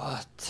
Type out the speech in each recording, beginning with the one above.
What?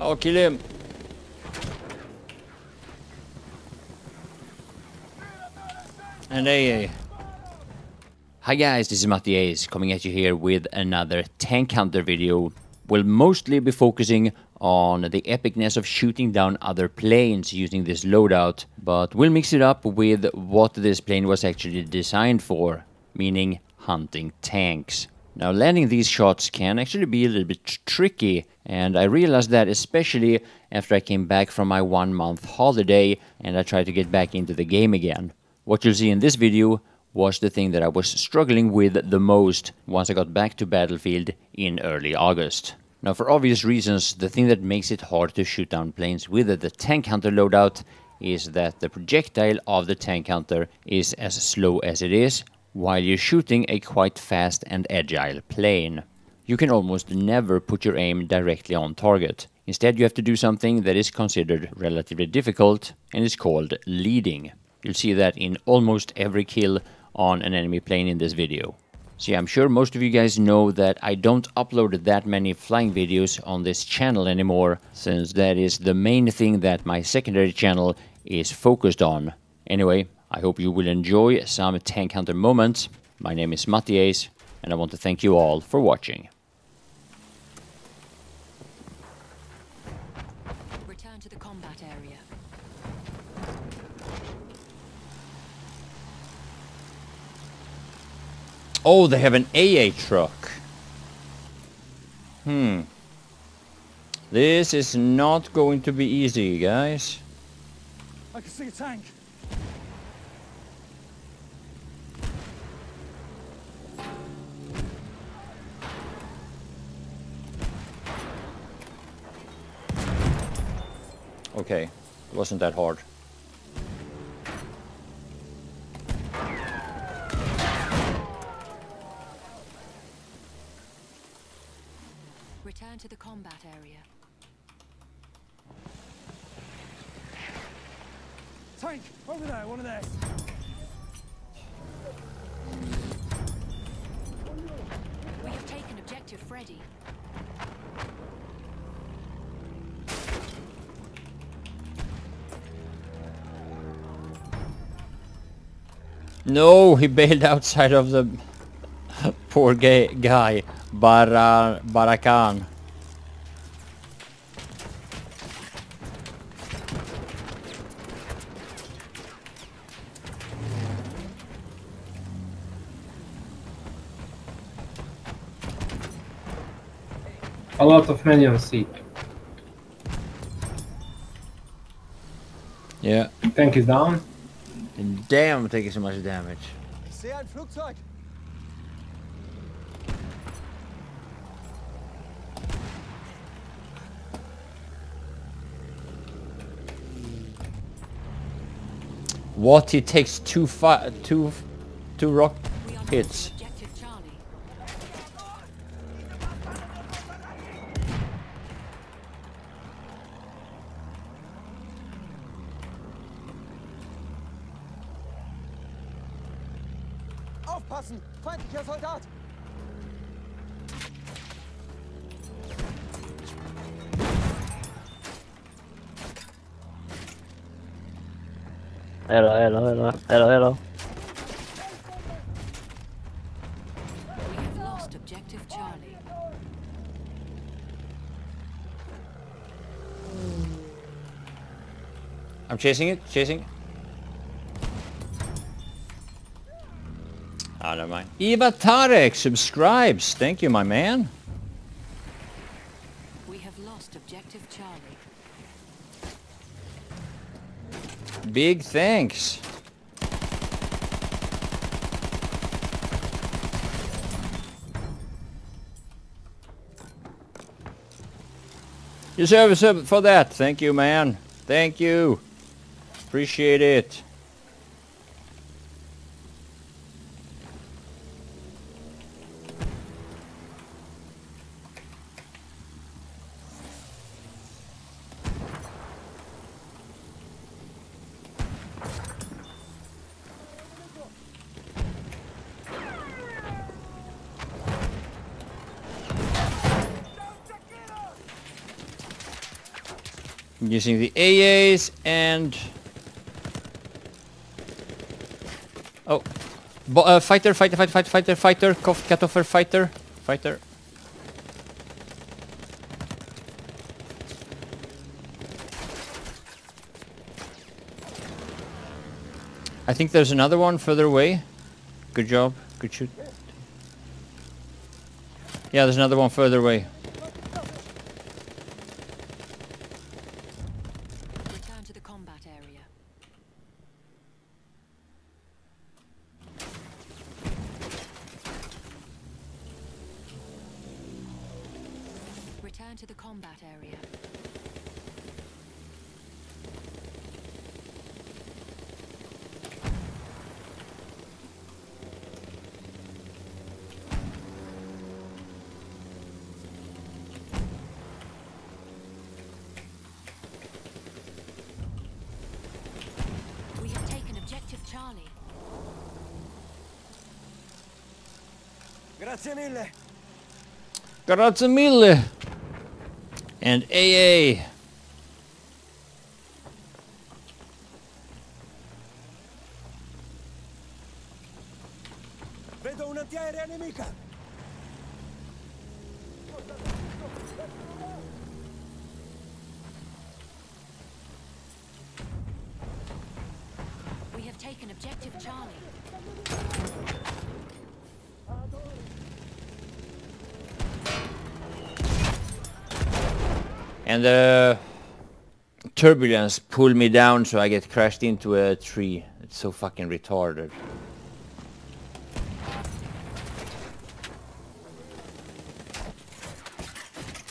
I'll kill him. And AA. Hi guys, this is Matti Ace coming at you here with another tank hunter video. We'll mostly be focusing on the epicness of shooting down other planes using this loadout, but we'll mix it up with what this plane was actually designed for, meaning hunting tanks. Now landing these shots can actually be a little bit tricky and I realized that especially after I came back from my one month holiday and I tried to get back into the game again. What you'll see in this video was the thing that I was struggling with the most once I got back to Battlefield in early August. Now for obvious reasons, the thing that makes it hard to shoot down planes with the tank hunter loadout is that the projectile of the tank hunter is as slow as it is, while you're shooting a quite fast and agile plane. You can almost never put your aim directly on target. Instead you have to do something that is considered relatively difficult and is called leading. You'll see that in almost every kill on an enemy plane in this video. See, I'm sure most of you guys know that I don't upload that many flying videos on this channel anymore, since that is the main thing that my secondary channel is focused on. Anyway, I hope you will enjoy some Tank Hunter moments. My name is Matti Ace, and I want to thank you all for watching. Return to the combat area. Oh, they have an AA truck. Hmm. This is not going to be easy, guys. I can see a tank. Okay, it wasn't that hard. Return to the combat area. Tank! Over there, one of theirs. We have taken objective Freddy. No, he bailed outside of the poor gay guy, Bara Barakan. A lot of minions see. Yeah. Tank is down. And damn, I'm taking so much damage. Ich sehe ein Flugzeug. What? He takes two fi two two rock hits. losing objective Charlie. Aufpassen! Feindlicher Soldat! Hello, hello, hello, hello, hello. We objective Charlie. I'm chasing it, chasing. Ah, never mind. Eva Tarek subscribes. Thank you, my man. We have lost objective Charlie. Big thanks. a sub for that. Thank you, man. Thank you. Appreciate it. Using the AAs and... Oh. Bo uh, fighter, fighter, fighter, fighter, fighter, fighter, Katoffer, fighter, fighter. I think there's another one further away. Good job, good shoot. Yeah, there's another one further away. Return to the combat area. Return to the combat area. We have taken objective Charlie. Grazie mille. Grazie mille. And AA. Vedo un'antiaerea nemica. We have taken objective Charlie. And the turbulence pulled me down so I get crashed into a tree. It's so fucking retarded.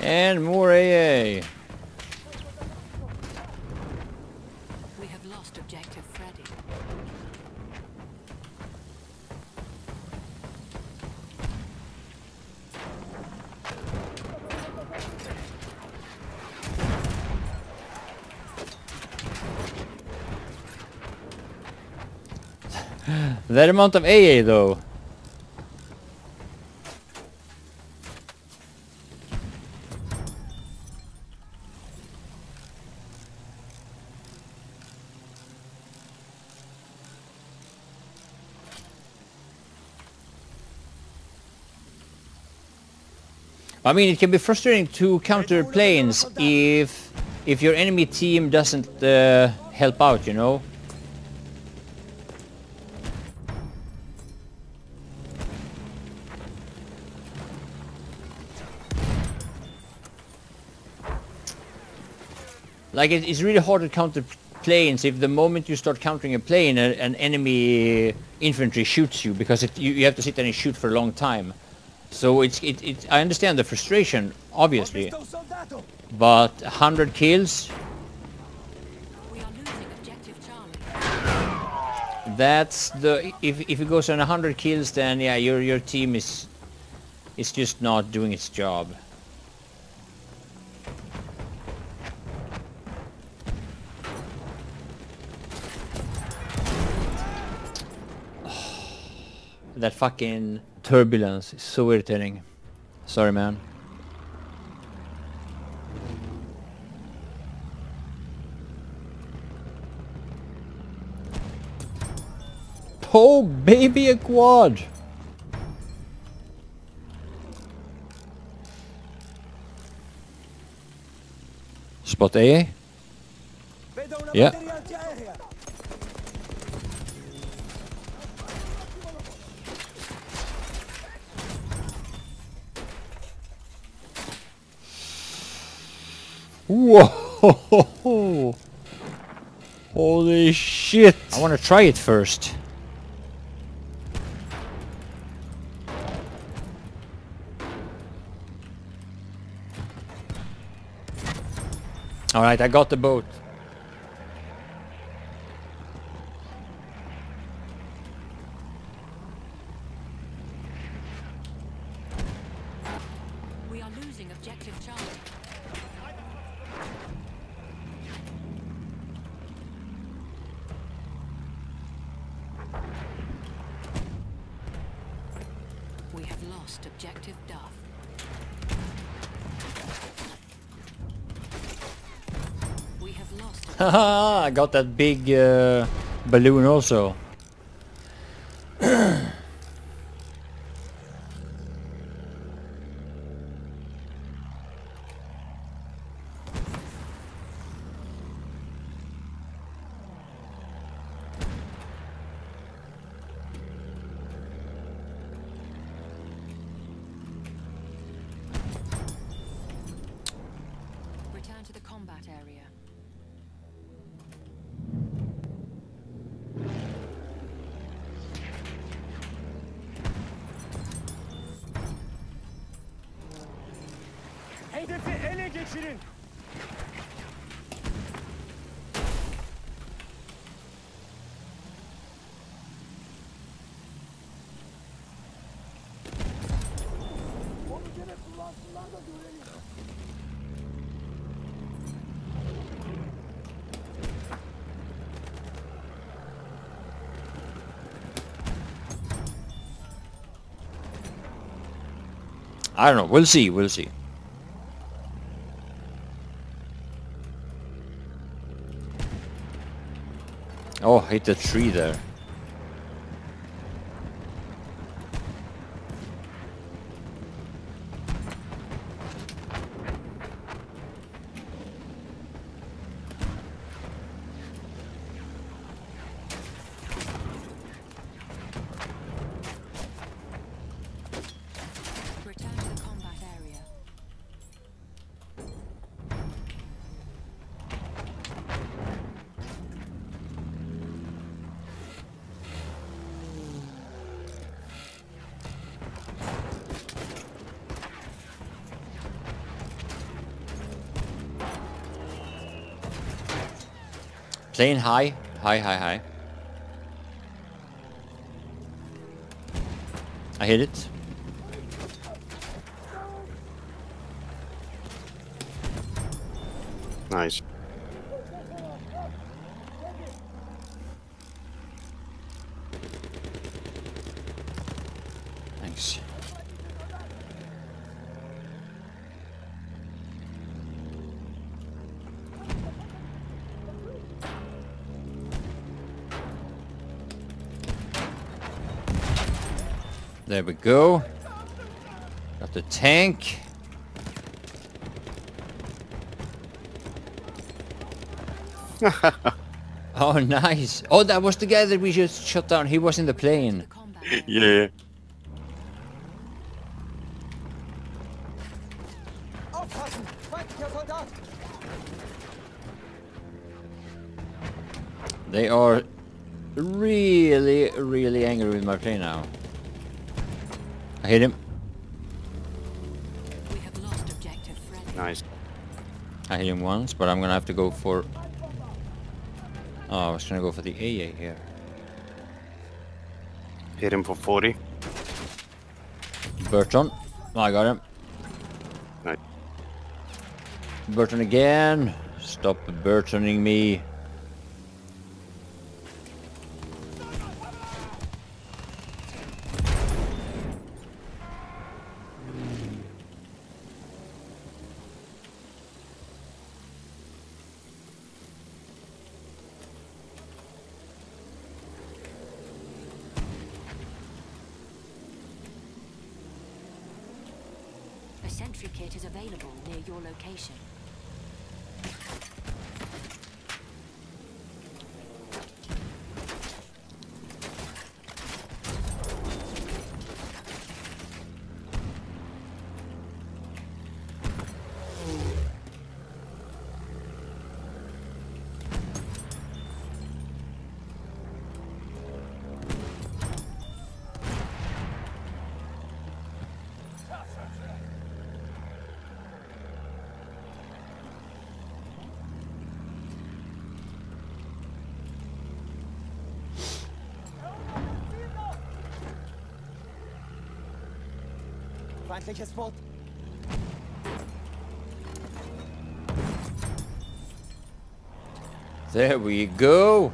And more AA. We have lost objective Freddy. That amount of AA though. I mean, it can be frustrating to counter planes if if your enemy team doesn't uh, help out, you know. Like it, it's really hard to counter planes if the moment you start countering a plane, a, an enemy infantry shoots you because it, you, you have to sit there and shoot for a long time. So it's it, it I understand the frustration, obviously, visto un soldato. but 100 kills, We are losing objective Charlie. that's the if if it goes on 100 kills, then yeah, your your team is is just not doing its job. That fucking turbulence is so irritating. Sorry, man. Oh, baby, a quad! Spot A? Yeah. Whoa! Holy shit! I want to try it first. All right, I got the boat. We are losing objective Charlie. We have lost objective Duff. We have lost Haha, I got that big uh, balloon also. area. Hedefi ele geçirin. I don't know. We'll see. We'll see. Oh, hit the tree there. Plane high. High, high, high. I hit it. Nice. There we go. Got the tank. oh, nice. Oh, that was the guy that we just shot down. He was in the plane. The combat area. Yeah. Aufpassen! Feindlicher Soldat! They are really, really angry with my plane now. I hit him. We have lost objective Freddy. Nice. I hit him once, but I'm gonna have to go for... Oh, I was gonna go for the AA here. Hit him for 40. Burton. Oh, I got him. Nice. Burton again. Stop Burtoning me. Sentry kit is available near your location. Feindliches Boot. There we go.